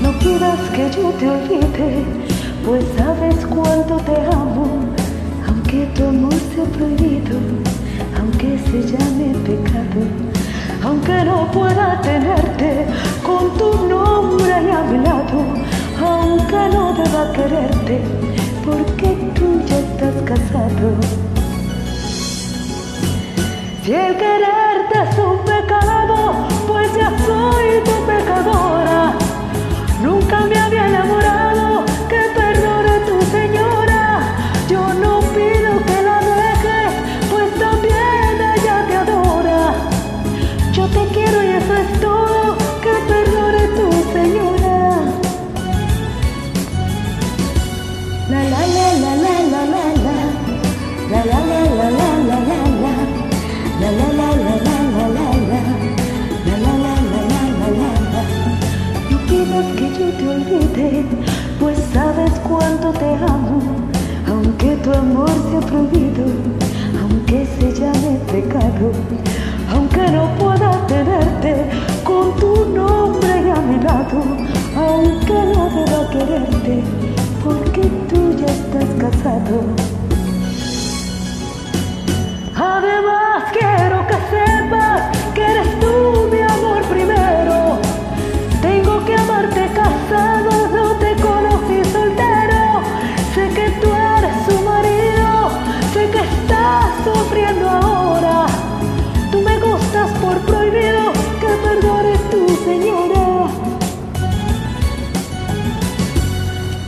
No pidas que yo te olvide, pues sabes cuánto te amo, aunque tu amor sea prohibido, aunque se llame pecado, aunque no pueda tenerte con tu nombre ahí a mi lado, aunque no deba quererte, porque tú ya estás casado. Si el quererte es un pecado, pues ya soy Que yo te olvide, pues sabes cuánto te amo, aunque tu amor sea prohibido, aunque se llame pecado, aunque no pueda tenerte con tu nombre a mi lado, aunque no deba quererte, porque tú ya estás casado.